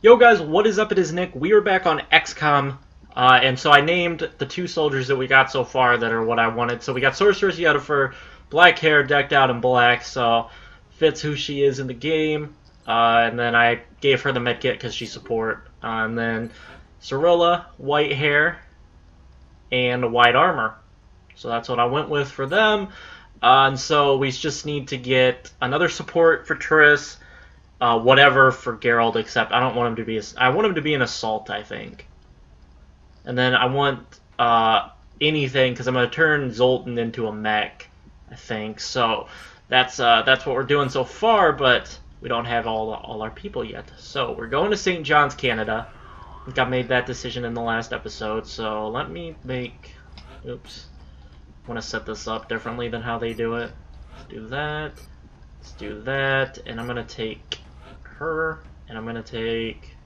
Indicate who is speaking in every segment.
Speaker 1: Yo guys, what is up? It is Nick. We are back on XCOM, uh, and so I named the two soldiers that we got so far that are what I wanted. So we got Sorceress Yennefer, black hair, decked out in black, so fits who she is in the game. Uh, and then I gave her the medkit because she's support. Uh, and then Cirilla, white hair, and white armor. So that's what I went with for them. Uh, and so we just need to get another support for Triss uh, whatever for Geralt, except I don't want him to be. A, I want him to be an assault, I think. And then I want uh, anything because I'm gonna turn Zoltan into a mech, I think. So that's uh, that's what we're doing so far, but we don't have all all our people yet. So we're going to St. John's, Canada. I think I made that decision in the last episode. So let me make. Oops. I want to set this up differently than how they do it. Let's do that. Let's do that, and I'm gonna take her, and I'm gonna take...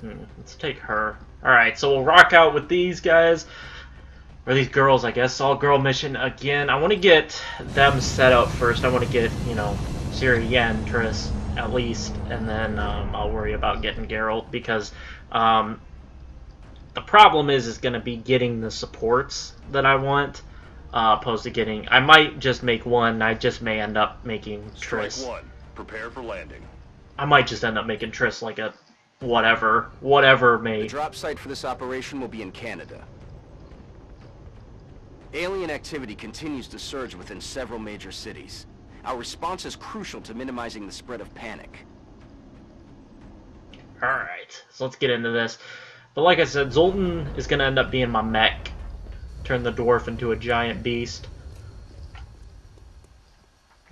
Speaker 1: Hmm, let's take her. Alright, so we'll rock out with these guys. Or these girls, I guess. All girl mission again. I want to get them set up first. I want to get, you know, Ciri Yen, Triss, at least. And then um, I'll worry about getting Geralt. Because um, the problem is, is going to be getting the supports that I want uh, opposed to getting. I might just make one. I just may end up making Triss.
Speaker 2: Strike one. Prepare for landing.
Speaker 1: I might just end up making Triss like a whatever, whatever may.
Speaker 3: The drop site for this operation will be in Canada. Alien activity continues to surge within several major cities. Our response is crucial to minimizing the spread of panic.
Speaker 1: Alright, so let's get into this. But like I said, Zoltan is going to end up being my mech turn the dwarf into a giant beast.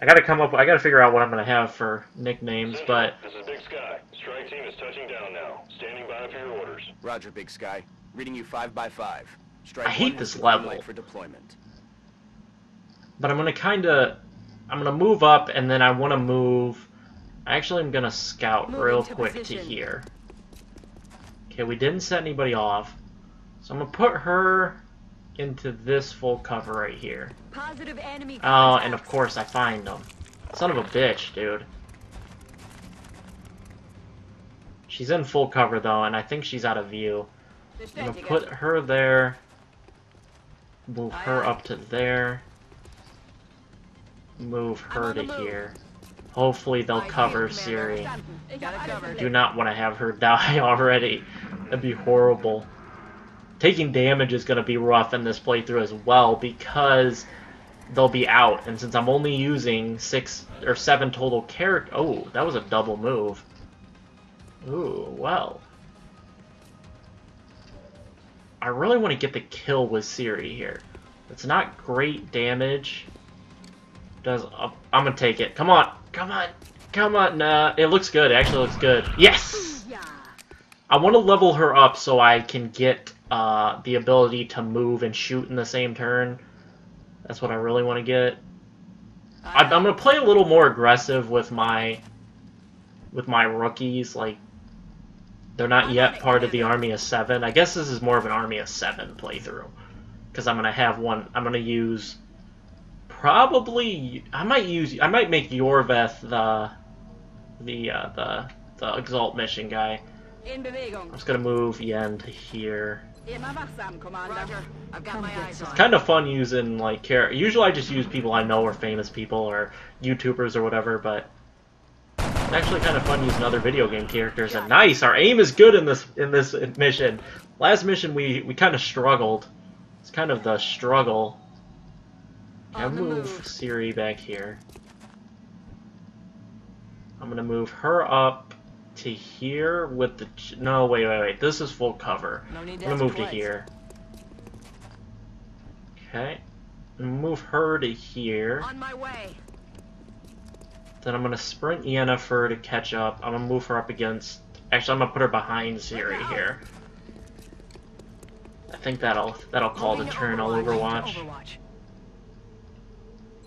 Speaker 1: I gotta come up. I gotta figure out what I'm gonna have for nicknames, but
Speaker 2: This is Big Sky. Strike team is touching down now. Standing by for your orders.
Speaker 3: Roger, Big Sky. Reading you 5 by 5 Strike
Speaker 1: I hate
Speaker 3: one
Speaker 1: this
Speaker 3: has the green
Speaker 1: level.
Speaker 3: for deployment.
Speaker 1: but I'm gonna kind of. I'm gonna move up, and then I want to move. I actually, I'm gonna scout
Speaker 4: Moving
Speaker 1: real
Speaker 4: to
Speaker 1: quick
Speaker 4: position.
Speaker 1: to here. Okay, we didn't set anybody off, so I'm gonna put her into this full cover right here.
Speaker 4: Positive enemy
Speaker 1: Oh, and of course I find them. Son of a bitch, dude. She's in full cover though, and I think she's out of view. I'm gonna put her there. Move her up to there. Move her to here. Hopefully they'll cover Ciri.
Speaker 4: Ich Got it covered.
Speaker 1: Do not want to have her die already. That'd be horrible. Taking damage is going to be rough in this playthrough as well because they'll be out. And since I'm only using six or seven total character, oh, that was a double move. Ooh, well. I really want to get the kill with Ciri here. It's not great damage. Does uh, I'm gonna take it. Come on, come on, come on. Nah, it looks good. It actually looks good. Yes. I want to level her up so I can get uh, the ability to move and shoot in the same turn. That's what I really want to get. I, I'm gonna play a little more aggressive with my with my rookies. Like they're not yet part of the army of seven. I guess this is more of an army of seven playthrough because I'm gonna have one. I'm gonna use probably. I might use. I might make Iorveth the the uh, the the exalt mission guy. I'm just gonna move Yen to here.
Speaker 4: Immer wachsam, Commander. Roger. I've got my eyes on.
Speaker 1: Kind of fun using like char- Usually I just use people I know or famous people or YouTubers or whatever, but it's actually kind of fun using other video game characters. And nice, our aim is good in this in this mission. Last mission we we kind of struggled. It's kind of the struggle. I move
Speaker 4: move.
Speaker 1: Ciri back here. I'm gonna move her up to here with the no wait wait wait this is full cover.
Speaker 4: No need
Speaker 1: I'm gonna move to here. Okay. Move her to here.
Speaker 4: On my way.
Speaker 1: Then I'm gonna sprint Yennefer to catch up. I'm gonna move her up against. Actually, I'm gonna put her behind Ciri here. I think that'll that'll call the turn on
Speaker 4: Overwatch.
Speaker 1: Overwatch.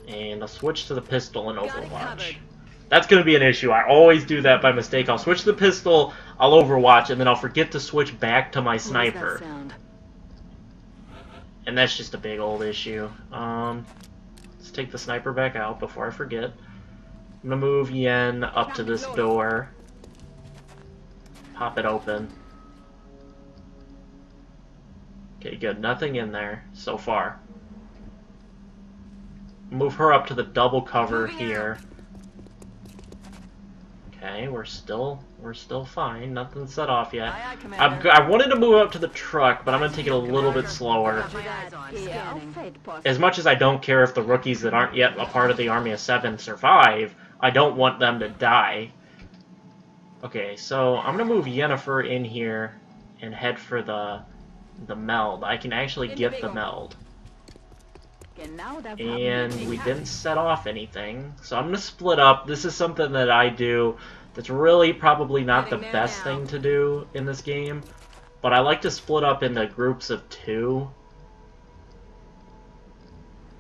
Speaker 1: And I'll switch to the pistol in Overwatch.
Speaker 4: Covered.
Speaker 1: That's gonna be an issue. I always do that by mistake. I'll switch the pistol, I'll Overwatch, and then I'll forget to switch back to my
Speaker 4: What is that
Speaker 1: sniper.
Speaker 4: sound?
Speaker 1: And that's just a big old issue. Um, let's take the sniper back out before I forget. I'm gonna move Yen up to this door. Pop it open. Okay, good. Nothing in there so far. Move her up to the double cover
Speaker 4: Moving
Speaker 1: here. Okay, we're still we're still fine. Nothing's set off yet.
Speaker 4: Aye, aye,
Speaker 1: I'm,
Speaker 4: Commander.
Speaker 1: wanted to move up to the truck, but I'm gonna take it a little bit slower.
Speaker 4: Got my eyes on. Scanning.
Speaker 1: As much as I don't care if the rookies that aren't yet a part of the Army of Seven survive, I don't want them to die. Okay, so I'm gonna move Yennefer in here and head for the the meld. I can actually get the meld.
Speaker 4: Genau das haben
Speaker 1: And we didn't set off anything. So I'm gonna split up. This is something that I do that's really probably not the best
Speaker 4: now.
Speaker 1: thing to do in this game. But I like to split up into groups of two.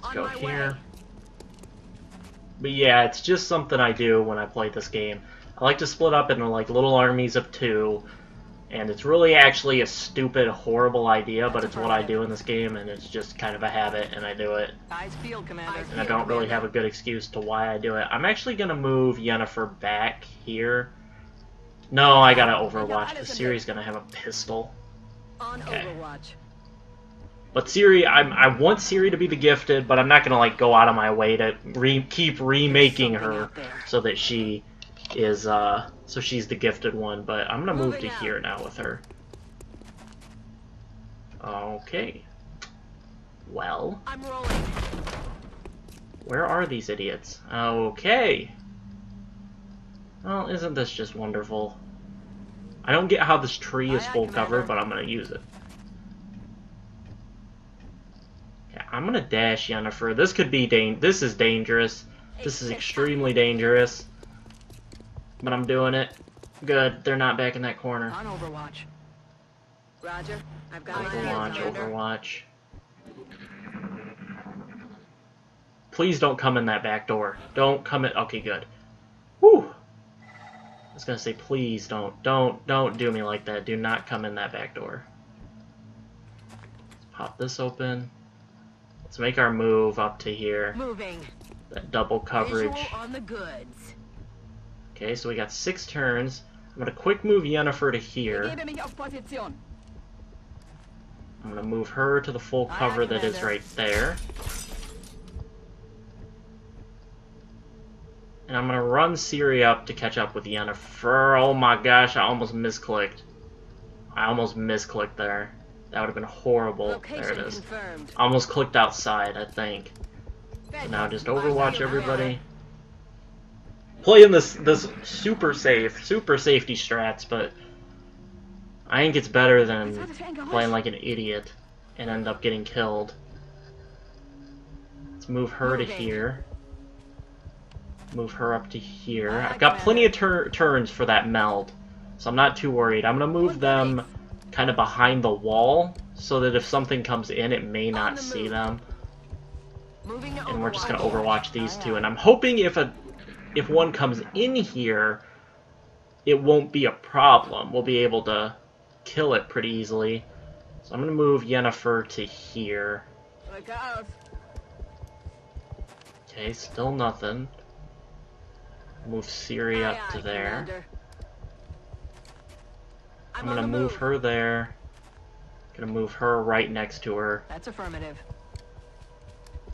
Speaker 1: Let's
Speaker 4: On
Speaker 1: go here.
Speaker 4: way.
Speaker 1: But yeah, it's just something I do when I play this game. I like to split up into like little armies of two, and it's really actually a stupid, horrible idea, but it's what I do in this game, and it's just kind of a habit, and I do it,
Speaker 4: Eyes field, Commander.
Speaker 1: and I don't really have a good excuse to why I do it. I'm actually gonna move Yennefer back here. No, I gotta Overwatch, because Ciri's gonna have a pistol.
Speaker 4: On
Speaker 1: Okay.
Speaker 4: Overwatch.
Speaker 1: But Ciri, I'm, I want Ciri to be the gifted, but I'm not gonna like go out of my way to re- keep remaking her so that she is uh so she's the gifted one. But I'm gonna move to here now with her. Okay. Well,
Speaker 4: I'm rolling.
Speaker 1: where are these idiots? Okay. Well, isn't this just wonderful? I don't get how this tree is
Speaker 4: Aye,
Speaker 1: full cover, but I'm gonna use it. Okay, I'm gonna dash Yennefer. This could be dang. This is dangerous. This is extremely dangerous. But I'm doing it. Good. They're not back in that corner.
Speaker 4: On Overwatch. Roger. I've got
Speaker 1: Overwatch. Overwatch. Please don't come in that back door. Don't come in. Okay, good. Whew. I was gonna say, please don't, don't, don't do me like that. Do not come in that back door. Let's pop this open. Let's make our move up to here.
Speaker 4: Moving.
Speaker 1: That double coverage.
Speaker 4: Visual on the goods.
Speaker 1: Okay, so we got six turns. I'm gonna quick move Yennefer to here.
Speaker 4: Begebe mich auf Position.
Speaker 1: I'm gonna move her to the full cover that is right there. And I'm gonna run Ciri up to catch up with Yennefer. Oh my gosh, I almost misclicked. I almost misclicked there. That would have been horrible.
Speaker 4: Location
Speaker 1: there it is.
Speaker 4: confirmed.
Speaker 1: Almost clicked outside, I think. So now just Overwatch everybody. Playing this this super safe, super safety strats, but I think it's better than playing like an idiot and end up getting killed. Let's move her to here. Move her up to here. I've got plenty of tur- turns for that meld, so I'm not too worried. I'm gonna move them kind of behind the wall so that if something comes in, it may not see them and we're just gonna
Speaker 4: Overwatch.
Speaker 1: overwatch these two. And I'm hoping if a if one comes in here, it won't be a problem. We'll be able to kill it pretty easily. So I'm gonna move Yennefer to here.
Speaker 4: Look out.
Speaker 1: Okay, still nothing. Move Ciri up to there. I'm gonna
Speaker 4: the
Speaker 1: move her there. Gonna move her right next to her.
Speaker 4: That's affirmative.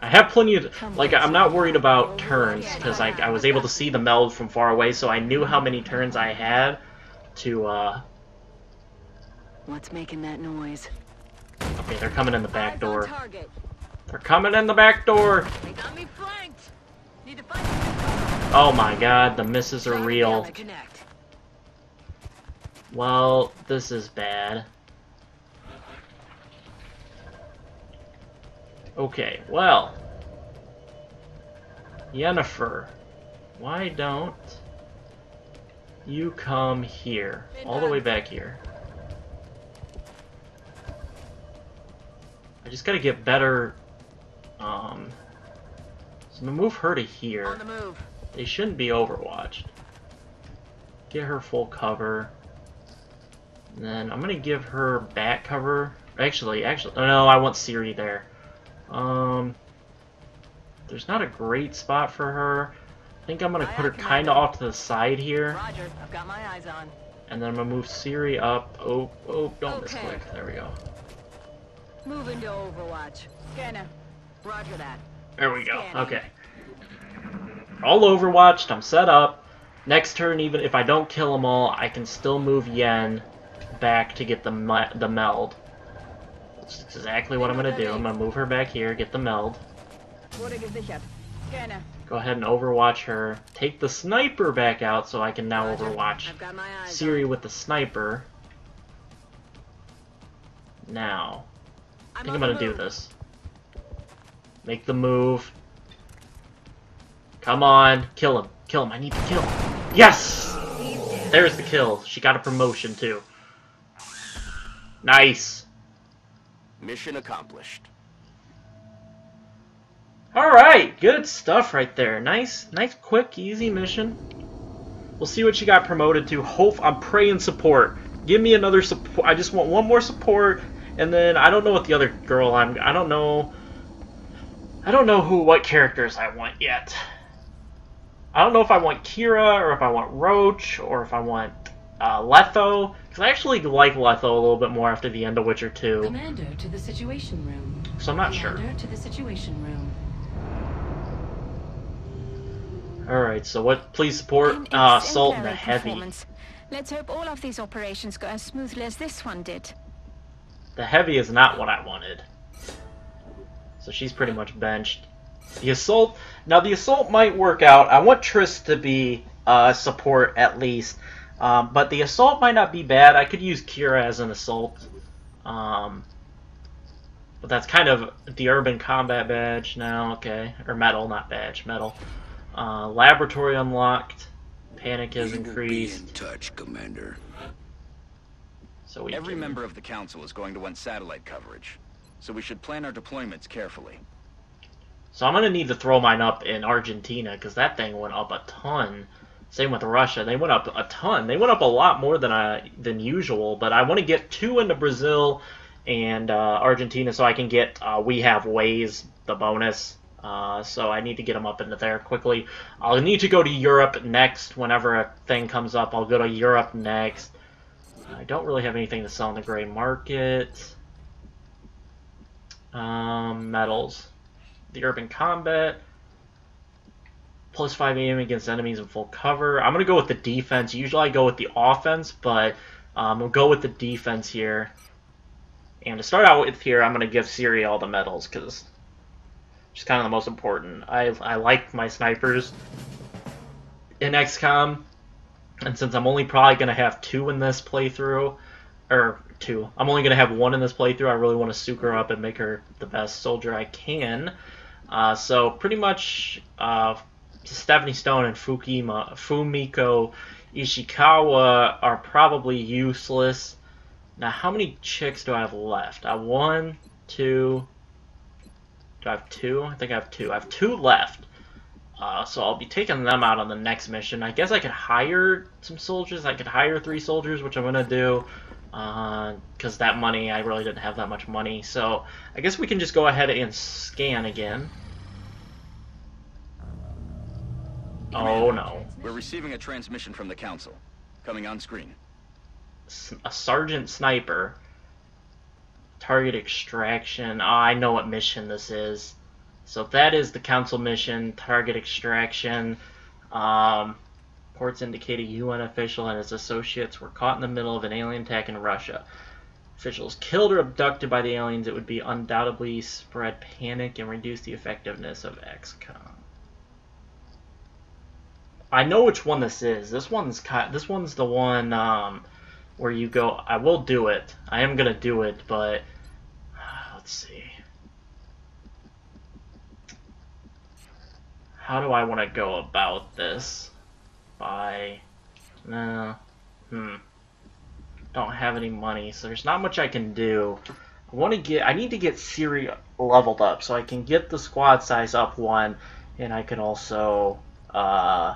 Speaker 1: I have plenty of like I'm not worried about turns because I. I was able to see the meld from far away, so I knew how many turns I had to. uh
Speaker 4: What's making that noise?
Speaker 1: Okay, they're coming in the back door. They're coming in the back door.
Speaker 4: They got me flanked. Need to find
Speaker 1: Oh my god, the misses are real.
Speaker 4: down to connect.
Speaker 1: Well, this is bad. Okay, well. Yennefer, why don't you come here? All the way back here. I just gotta get better, um... So I'm gonna move her to here.
Speaker 4: On the move.
Speaker 1: They shouldn't be overwatched. Get her full cover. And then I'm gonna give her back cover. Actually, actually, oh no, I want Ciri there. Um, there's not a great spot for her. I think I'm gonna put her kind of off to the side here,
Speaker 4: Roger, I've got my eyes on.
Speaker 1: and then I'm gonna move Ciri up. Oh, oh, don't
Speaker 4: Okay.
Speaker 1: misclick. There we go.
Speaker 4: Moving to Overwatch. Scanner. Roger that.
Speaker 1: There we go. Okay. All overwatched. I'm set up. Next turn, even if I don't kill them all, I can still move Yen back to get the the meld. That's exactly what I'm gonna do. I'm gonna move her back here, get the meld.
Speaker 4: Wurde gesichert. Scanner.
Speaker 1: Go ahead and overwatch her. Take the sniper back out so I can now overwatch
Speaker 4: I've got my eyes Ciri
Speaker 1: with the sniper. Now, I think I'm gonna do this. Make the move. Come on, kill him. Kill him. I need to kill him. Yes! There's the kill. She got a promotion too. Nice.
Speaker 3: Mission accomplished.
Speaker 1: Alright, good stuff right there. Nice, nice, quick, easy mission. We'll see what she got promoted to. Hope I'm praying support. Give me another support. I just want one more support, and then I don't know what the other girl I'm. I don't know. I don't know who, what characters I want yet. I don't know if I want Keira or if I want Roach or if I want uh, Letho. Because I actually like Letho a little bit more after the end of Witcher 2.
Speaker 5: Commander to the Situation Room.
Speaker 1: So I'm not sure.
Speaker 5: Commander to the Situation Room.
Speaker 1: Alright, so what? Please support uh, Assault and the Heavy.
Speaker 6: Let's hope all of these operations go as smoothly as this one did.
Speaker 1: The heavy is not what I wanted. So she's pretty much benched. The assault now the assault might work out. I want Triss to be uh, support at least. Um, but the assault might not be bad. I could use Keira as an assault. Um, but that's kind of the urban combat badge now, okay. Or medal, not badge, medal. Uh, laboratory unlocked. Panic has
Speaker 7: We be
Speaker 1: increased.
Speaker 7: in touch, Commander.
Speaker 1: So we
Speaker 3: Every
Speaker 1: can-
Speaker 3: member of the Council is going to want satellite coverage, so we should plan our deployments carefully.
Speaker 1: So I'm gonna need to throw mine up in Argentina because that thing went up a ton. Same with Russia; they went up a ton. They went up a lot more than I than usual. But I want to get two into Brazil and uh, Argentina so I can get uh, we have ways the bonus. Uh, so I need to get them up into there quickly. I'll need to go to Europe next whenever a thing comes up. I'll go to Europe next. I don't really have anything to sell in the gray market. Um, metals the urban combat. Plus 5 aim against enemies in full cover. I'm going to go with the defense. Usually I go with the offense, but um, we'll go with the defense here. And to start out with here, I'm going to give Ciri all the medals because she's kind of the most important. I, I like my snipers in XCOM, and since I'm only probably going to have two in this playthrough, or two, I'm only going to have one in this playthrough, I really want to soak her up and make her the best soldier I can. Uh, so pretty much uh, Stephanie Stone and Fukima, Fumiko Ishikawa are probably useless. Now, how many chicks do I have left? I have one, two. Do I have two? I think I have two. I have two left. Uh, so I'll be taking them out on the next mission. I guess I could hire some soldiers. I could hire three soldiers, which I'm gonna do because that money I really didn't have that much money. So I guess we can just go ahead and scan again. Oh no,
Speaker 3: We're receiving a transmission from the Council. Coming on screen.
Speaker 1: A sergeant sniper. Target extraction. Oh, I know what mission this is. So that is the council mission. Target extraction. Um, reports indicate a UN official and his associates were caught in the middle of an alien attack in Russia. Officials killed or abducted by the aliens. It would be undoubtedly spread panic and reduce the effectiveness of XCOM. I know which one this is. This one's ki- this one's the one um, where you go. I will do it. I am gonna do it, but let's see. How do I want to go about this? By no, hmm. Don't have any money, so there's not much I can do. I want to get. I need to get Ciri leveled up so I can get the squad size up one, and I can also uh,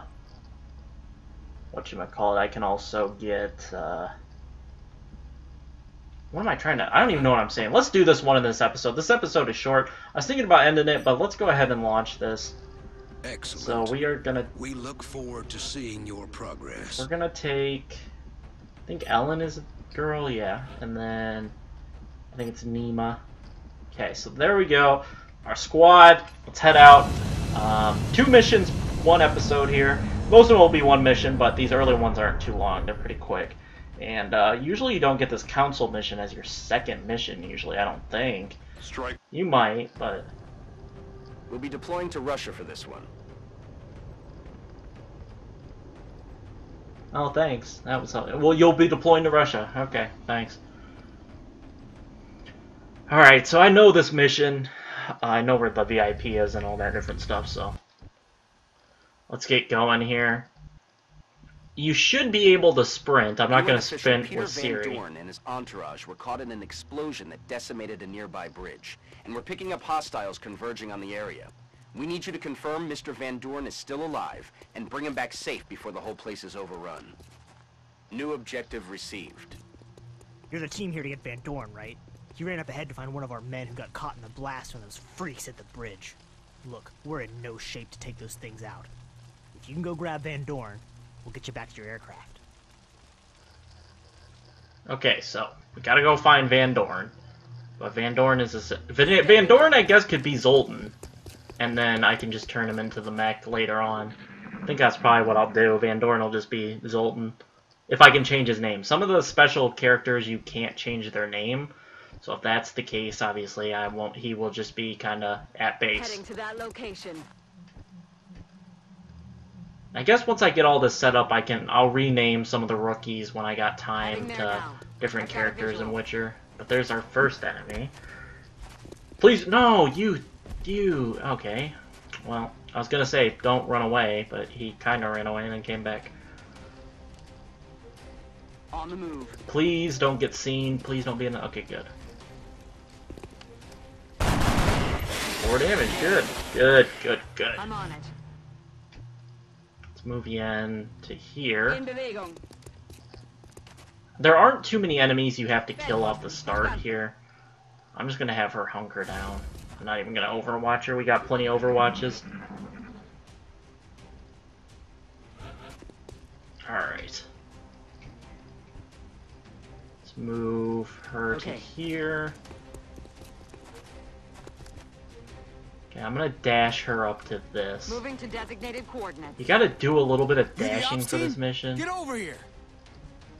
Speaker 1: what you might call it. I can also get. Uh, what am I trying to? I don't even know what I'm saying. Let's do this one in this episode. This episode is short. I was thinking about ending it, but let's go ahead and launch this.
Speaker 7: Excellent.
Speaker 1: So we are gonna
Speaker 7: We look forward to seeing your progress.
Speaker 1: we're gonna take. I think Ellen is a girl, yeah, and then I think it's Nima. Okay, so there we go. Our squad. Let's head out. Um, two missions, one episode here. Most of them will be one mission, but these early ones aren't too long. They're pretty quick. And uh, usually you don't get this council mission as your second mission. Usually, I don't think.
Speaker 2: Strike.
Speaker 1: You might, but
Speaker 3: We'll be deploying to Russia for this one.
Speaker 1: oh, thanks. That was helpful. Well, you'll be deploying to Russia. Okay, thanks. All right, so I know this mission. I know where the VIP is and all that different stuff. So let's get going here. You should be able to sprint. I'm not going to
Speaker 3: official
Speaker 1: sprint
Speaker 3: Peter
Speaker 1: with
Speaker 3: Van
Speaker 1: Ciri.
Speaker 3: Dorn and his entourage were caught in an explosion that decimated a nearby bridge, and we're picking up hostiles converging on the area. We need you to confirm Mr. Van Doorn is still alive and bring him back safe before the whole place is overrun. New objective received.
Speaker 8: You're the team here to get Van Doorn, right? You ran up ahead to find one of our men who got caught in the blast when those freaks hit the bridge. Look, we're in no shape to take those things out. If you can go grab Van Doorn, we'll get you back to your aircraft.
Speaker 1: Okay, so we gotta go find Van Doorn. But Van Doorn is a Van, Van Doorn, I guess, could be Zoltan, and then I can just turn him into the mech later on. I think that's probably what I'll do. Van Doorn will just be Zoltan, if I can change his name. Some of the special characters you can't change their name, so if that's the case, obviously I won't. He will just be kind of at base.
Speaker 4: Heading to that location.
Speaker 1: I guess once I get all this set up, I can I'll rename some of the rookies when I got time to
Speaker 4: now.
Speaker 1: different
Speaker 4: I've got a
Speaker 1: characters in. Witcher. But there's our first enemy. Please, no, you, you. Okay. Well, I was gonna say don't run away, but he kind of ran away and then came back.
Speaker 4: On the move.
Speaker 1: Please don't get seen. Please don't be in the. Okay, good. Four damage. Good. Good. Good. Good.
Speaker 4: I'm on it.
Speaker 1: Move Yen to here. There aren't too many enemies you have to kill off the start here. I'm just gonna have her hunker down. I'm not even gonna overwatch her. We got plenty of overwatches. Alright. Let's move her to here. Okay, I'm gonna dash her up to this.
Speaker 4: Moving to designated coordinates.
Speaker 1: You gotta do a little bit of dashing for this mission.
Speaker 7: Get over here.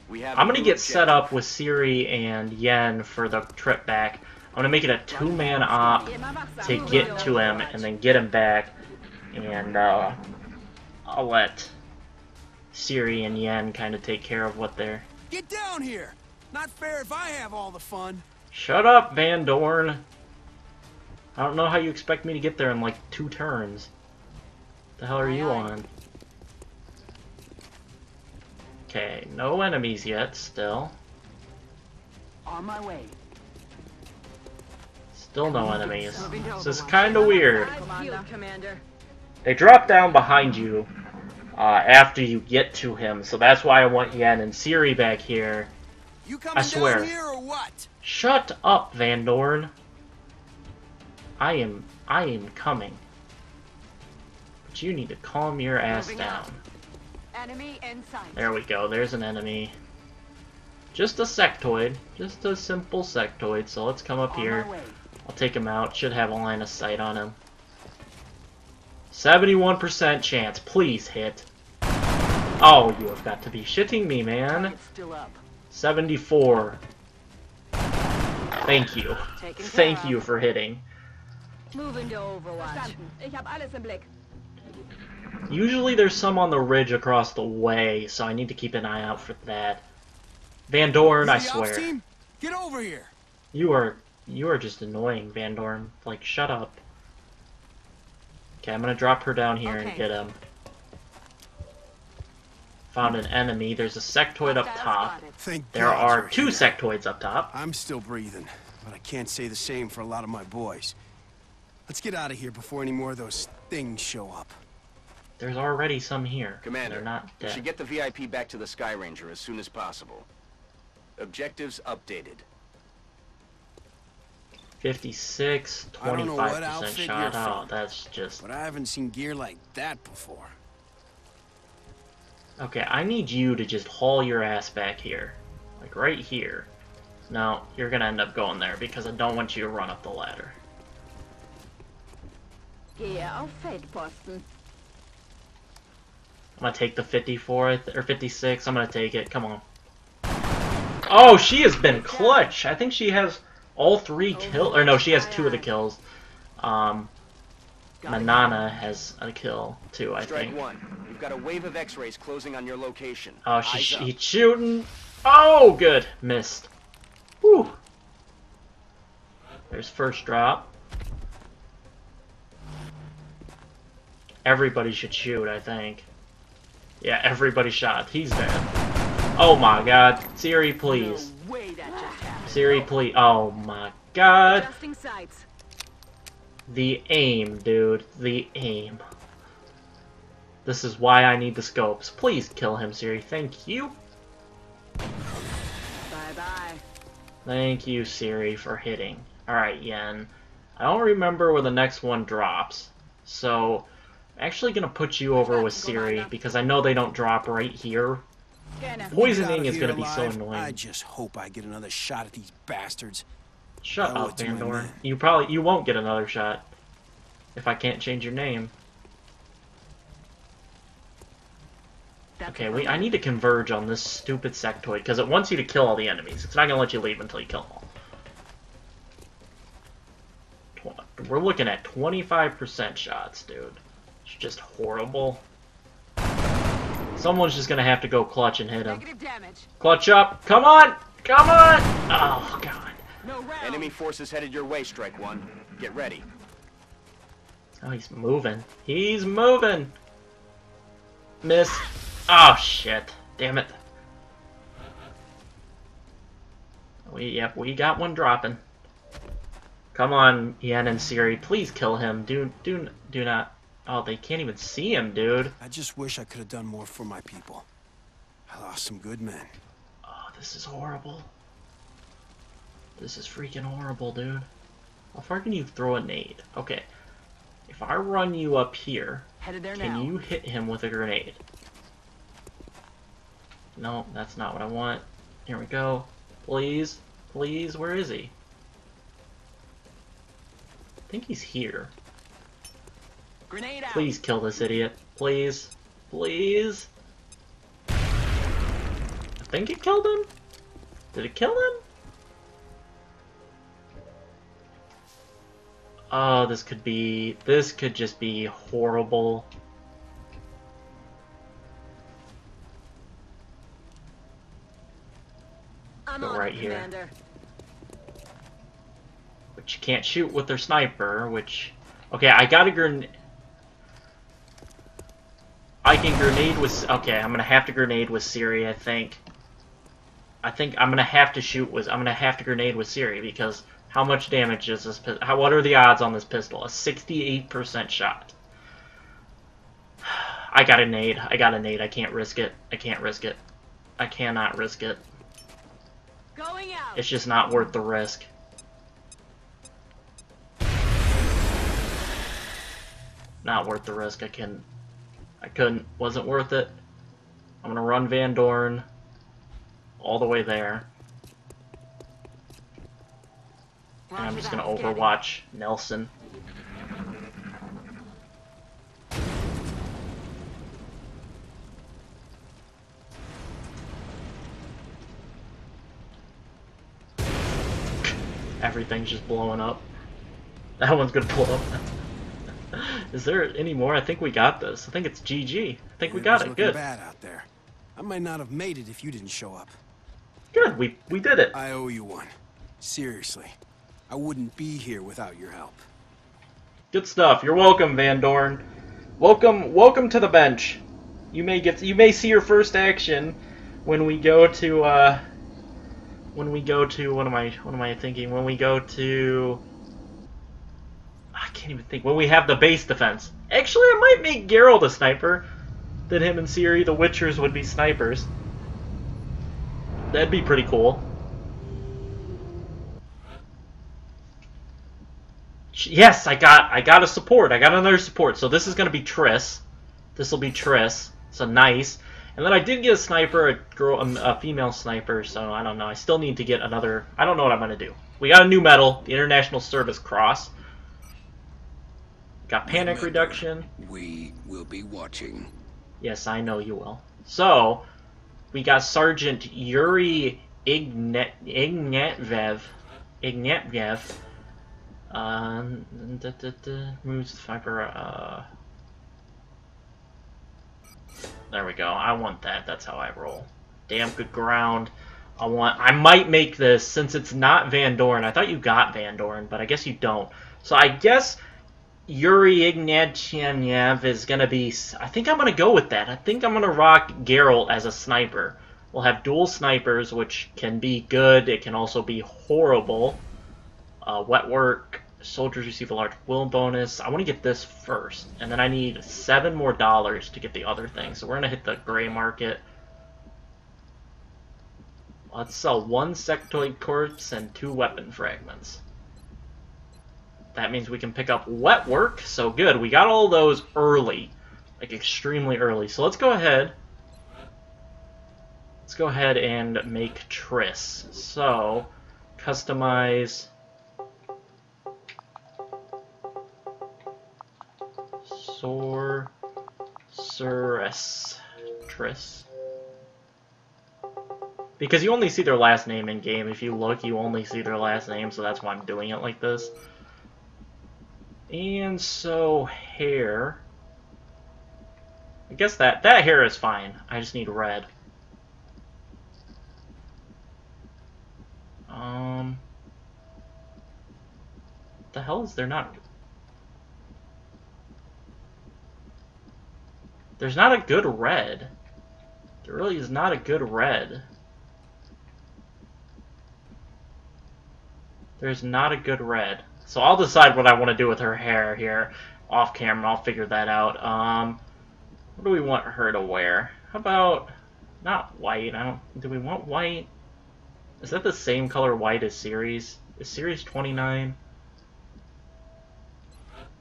Speaker 3: We have
Speaker 1: I'm gonna
Speaker 3: new
Speaker 1: get set up with Ciri and Yen for the trip back. I'm gonna make it a two-man op to get to him and then get him back, and uh, I'll let Ciri and Yen kind of take care of what they're.
Speaker 7: Get down here. Not fair if I have all the fun.
Speaker 1: Shut up, Van Doorn. I don't know how you expect me to get there in like two turns. The hell are
Speaker 4: Aye,
Speaker 1: you
Speaker 4: aye.
Speaker 1: on? Okay, no enemies yet. Still,
Speaker 4: On my way.
Speaker 1: still no enemies.
Speaker 4: Moving to
Speaker 1: This is kind of weird. They drop down behind you uh, after you get to him, so that's why I want Yen and Ciri back here.
Speaker 7: You coming
Speaker 1: I swear.
Speaker 7: down here or what?
Speaker 1: Shut up, Van Doorn. I am I am coming. But you need to calm your ass
Speaker 4: Moving
Speaker 1: down. There we go, there's an enemy. Just a sectoid. Just a simple sectoid, so let's come up
Speaker 4: On
Speaker 1: here. I'll take him out. Should have a line of sight on him. 71% chance. Please hit. Oh, you have got to be shitting me, man.
Speaker 4: Still up.
Speaker 1: 74. Thank you. Thank you for hitting.
Speaker 4: Moving to Overwatch. Ich hab alles im Blick.
Speaker 1: Usually there's some on the ridge across the way, so I need to keep an eye out for that. Van
Speaker 7: Doorn,
Speaker 1: I swear.
Speaker 7: team? Get over here.
Speaker 1: You are you are just annoying, Van Doorn. Like, shut up. Okay, I'm gonna drop her down here and get him. Found an enemy. There's a sectoid up top.
Speaker 7: Thank
Speaker 1: There
Speaker 7: God
Speaker 1: are
Speaker 7: you're
Speaker 1: two
Speaker 7: here.
Speaker 1: sectoids up top.
Speaker 7: I'm still breathing, but I can't say the same for a lot of my boys. Let's get out of here before any more of those things show up.
Speaker 1: There's already some here.
Speaker 3: Commander,
Speaker 1: They're not
Speaker 3: we
Speaker 1: dead.
Speaker 3: should get the VIP back to the Skyranger as soon as possible. Objectives updated.
Speaker 1: 56,
Speaker 7: I don't know what
Speaker 1: 25% shot.
Speaker 7: you're
Speaker 1: Oh, that's just
Speaker 7: But I haven't seen gear like that before.
Speaker 1: okay. I need you to just haul your ass back here, like right here. No, you're gonna end up going there because I don't want you to run up the ladder.
Speaker 6: Gehe auf Feldposten.
Speaker 1: I'm gonna take the 54th or 56. I'm gonna take it. Come on. Oh, she has been clutch. I think she has all three kill. Or no, she has two of the kills. Um, Manana has a kill too. I
Speaker 3: Strike
Speaker 1: think.
Speaker 3: one. We've got a wave of X-rays closing on your location.
Speaker 1: Oh, she,
Speaker 3: Eyes
Speaker 1: sh-
Speaker 3: up.
Speaker 1: he's shooting. Oh, good. Missed. Whew. There's first drop. Everybody should shoot, I think. Yeah, everybody shot. He's dead. Oh my god. Ciri, please.
Speaker 4: No way that just happened.
Speaker 1: Ciri, please. Oh my god. The aim, dude. The aim. This is why I need the scopes. Please kill him, Ciri. Thank you.
Speaker 4: Bye-bye.
Speaker 1: Thank you, Ciri, for hitting. Alright, Yen. I don't remember where the next one drops. So, actually going to put you over with Ciri because I know they don't drop right here.
Speaker 6: Gerne.
Speaker 7: Get out
Speaker 1: Poisoning is going to be so annoying.
Speaker 7: I just hope I get another shot at these bastards.
Speaker 1: Shut
Speaker 7: oh,
Speaker 1: up,
Speaker 7: it to
Speaker 1: Vandor. You probably you won't get another shot if I can't change your name. Okay,
Speaker 4: a
Speaker 1: we I need to converge on this stupid sectoid because it wants you to kill all the enemies. It's not gonna let you leave until you kill them all. We're looking at 25% shots, dude. It's just horrible. Someone's just gonna have to go clutch and hit him. Clutch up! Come on! Come on! Oh god.
Speaker 4: No round.
Speaker 3: Enemy forces headed your way, Strike One. Get ready.
Speaker 1: Oh, he's moving. He's moving. Miss. Oh shit! Damn it. We yep, we got one dropping. Come on, Yen and Ciri, please kill him. Do do do not. Oh, they can't even see him, dude.
Speaker 7: I just wish I could have done more for my people. I lost some good men.
Speaker 1: Oh, this is horrible. This is freaking horrible, dude. How far can you throw a nade? Okay. If I run you up here,
Speaker 4: Headed there
Speaker 1: Can
Speaker 4: now.
Speaker 1: you hit him with a grenade? No, that's not what I want. Here we go. Please, please, where is he? I think he's here.
Speaker 4: Grenade out.
Speaker 1: Please kill this idiot. Please. Please. I think it killed him? Did it kill him? Oh, this could be... This could just be horrible.
Speaker 4: I'm
Speaker 1: Go right
Speaker 4: it,
Speaker 1: here.
Speaker 4: Commander.
Speaker 1: Which you can't shoot with their sniper, which... Okay, I got a grenade... I can grenade with... Okay, I'm gonna have to grenade with Ciri, I think. I think I'm gonna have to shoot with... I'm gonna have to grenade with Ciri, because how much damage is this pistol? How, what are the odds on this pistol? A 68% shot. I got a nade. I got a nade. I can't risk it. I can't risk it. I cannot risk it.
Speaker 4: Going out.
Speaker 1: It's just not worth the risk. Not worth the risk. I can I couldn't. Wasn't worth it. I'm gonna run Van Doorn all the way there. And I'm just gonna overwatch Nelson. Everything's just blowing up. That one's gonna blow up. Is there any more? I think we got this. I think it's GG. I think we got it. Good.
Speaker 7: bad out there. I might not have made it if you didn't show up.
Speaker 1: Good. We we did it.
Speaker 7: I owe you one. Seriously. I wouldn't be here without your help.
Speaker 1: Good stuff. You're welcome, Van Doorn. Welcome, welcome to the bench. You may get, you may see your first action when we go to, uh, when we go to, what am I, what am I thinking? When we go to, can't even think. When we have the base defense. Actually, I might make Geralt a sniper. Then him and Ciri, the Witchers, would be snipers. That'd be pretty cool. Yes, I got I got a support. I got another support. So this is gonna be Triss. This will be Triss. So nice. And then I did get a sniper, a girl, a, a female sniper. So I don't know. I still need to get another. I don't know what I'm gonna do. We got a new medal, the International Service Cross. Got panic
Speaker 9: Remember,
Speaker 1: reduction.
Speaker 9: We will be watching.
Speaker 1: Yes, I know you will. So, we got Sergeant Yuri Ignet Ignatyev. Ignatyev. Um, da, da, da, moves the viper. Uh, there we go. I want that. That's how I roll. Damn good ground. I want. I might make this since it's not Van Doorn. I thought you got Van Doorn, but I guess you don't. So I guess Yuri Ignatyev is gonna be. I think I'm gonna go with that. I think I'm gonna rock Geralt as a sniper. We'll have dual snipers, which can be good. It can also be horrible. Uh, wet work. Soldiers receive a large will bonus. I want to get this first, and then I need seven more dollars to get the other thing. So we're gonna hit the gray market. Let's sell one sectoid corpse and two weapon fragments. That means we can pick up wet work. So good. We got all those early. Like extremely early. So let's go ahead. Let's go ahead and make Triss. So, customize Sorceress Triss. Because you only see their last name in game. If you look, you only see their last name, so that's why I'm doing it like this. And so hair. I guess that that hair is fine. I just need red. Um the hell is there not There's not a good red. There really is not a good red. There's not a good red. So I'll decide what I want to do with her hair here off camera. I'll figure that out. Um, what do we want her to wear? How about not white? I don't. Do we want white? Is that the same color white as series? Is series 29?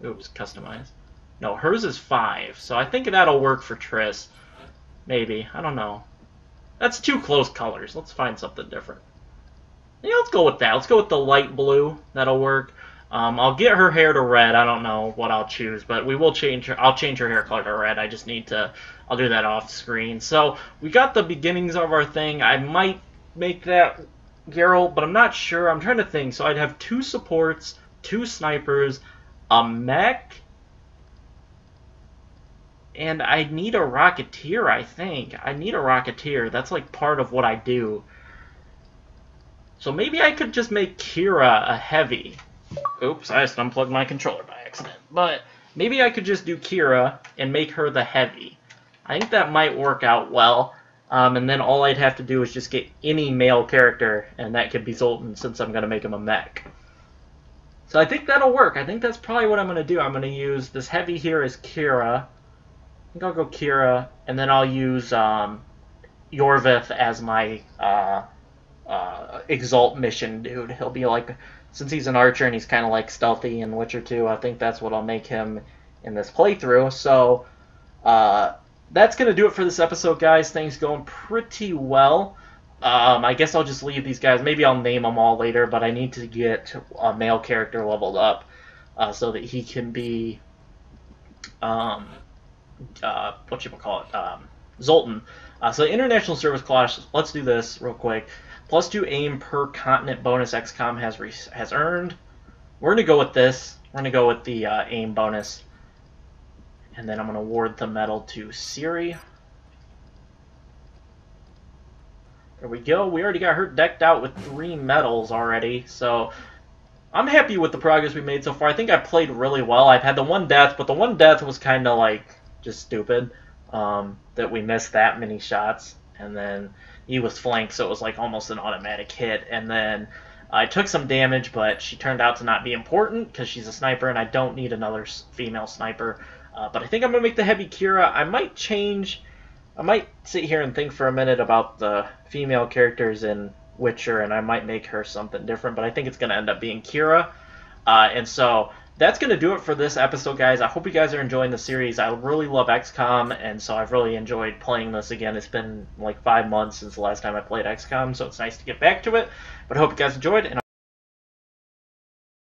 Speaker 1: Oops, customize. No, hers is 5, so I think that'll work for Triss. Maybe. I don't know. That's two close colors. Let's find something different. Yeah, let's go with that. Let's go with the light blue. That'll work. Um, I'll get her hair to red. I don't know what I'll choose, but we will change her. I'll change her hair color to red. I just need to. I'll do that off screen. So we got the beginnings of our thing. I might make that Geralt, but I'm not sure. I'm trying to think. So I'd have two supports, two snipers, a mech, and I need a Rocketeer, I think. I need a Rocketeer. That's like part of what I do. So maybe I could just make Keira a heavy. Oops, I just unplugged my controller by accident. But maybe I could just do Keira and make her the heavy. I think that might work out well. Um, and then all I'd have to do is just get any male character, and that could be Zoltan since I'm going to make him a mech. So I think that'll work. I think that's probably what I'm going to do. I'm going to use this heavy here as Keira I think I'll go Keira, and then I'll use um, Iorveth as my uh, uh, Exalt mission dude. He'll be like, since he's an archer and he's kind of like stealthy in Witcher 2, I think that's what I'll make him in this playthrough. So uh, that's going to do it for this episode, guys. Things going pretty well. Um, I guess I'll just leave these guys. Maybe I'll name them all later, but I need to get a male character leveled up uh, so that he can be um, uh, what you call it, um, Zoltan. Uh, so international service class. Let's do this real quick. Plus two aim per continent bonus XCOM has re- has earned. We're gonna go with this. We're gonna go with the uh, aim bonus, and then I'm gonna award the medal to Ciri. There we go. We already got her decked out with three medals already, so I'm happy with the progress we made so far. I think I played really well. I've had the one death, but the one death was kind of like just stupid um, that we missed that many shots. And then he was flanked, so it was like almost an automatic hit. And then I took some damage, but she turned out to not be important because she's a sniper, and I don't need another female sniper. Uh, but I think I'm gonna make the heavy Keira. I might change. I might sit here and think for a minute about the female characters in Witcher, and I might make her something different. But I think it's gonna end up being Keira. Uh, and so that's going to do it for this episode, guys. I hope you guys are enjoying the series. I really love XCOM, and so I've really enjoyed playing this again. It's been like five months since the last time I played XCOM, so it's nice to get back to it. But I hope you guys enjoyed, and